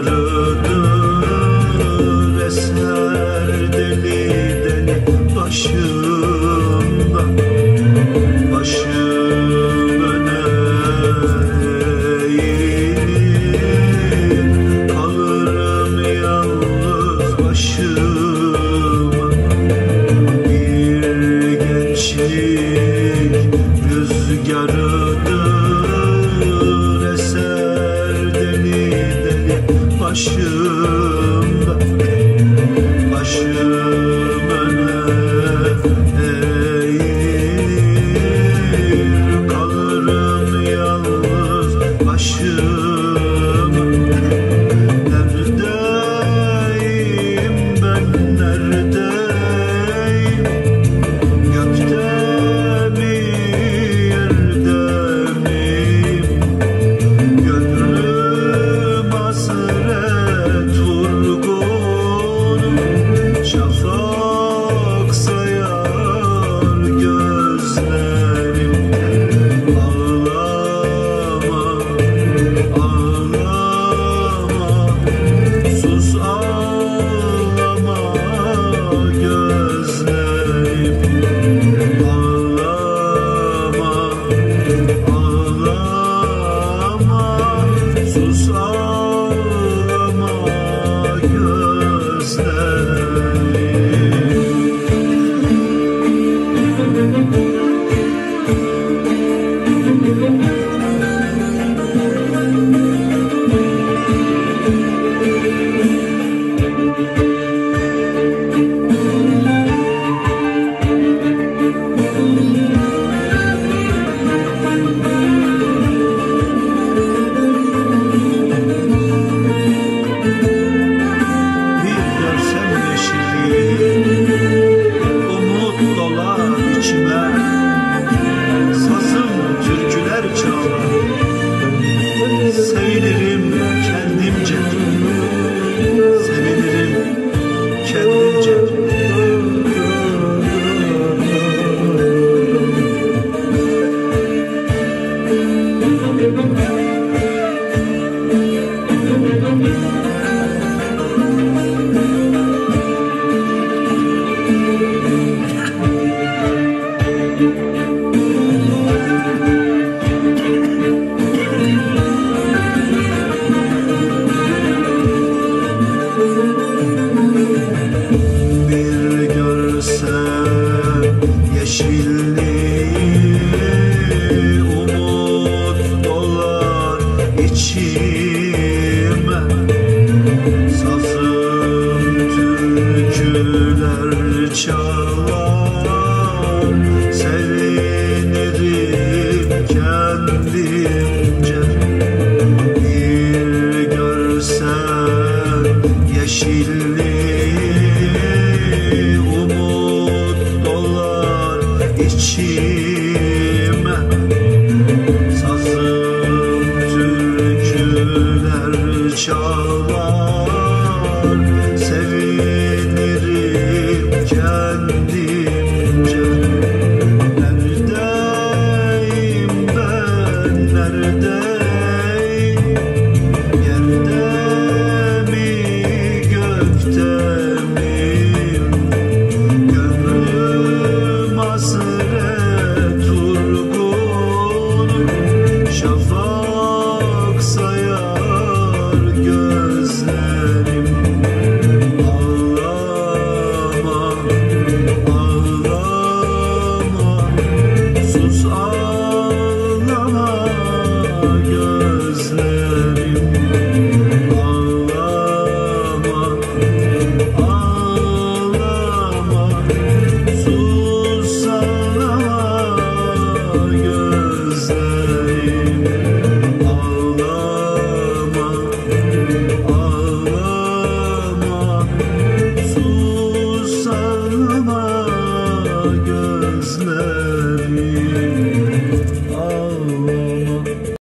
Yürüdür eser deli deli başımda. Başım öne eğilir Kalırım yalnız başıma. Bir gençlik rüzgarıdır. yaşar Sevinirim kendimce. Bir görsen yeşilli Umut dolar içime.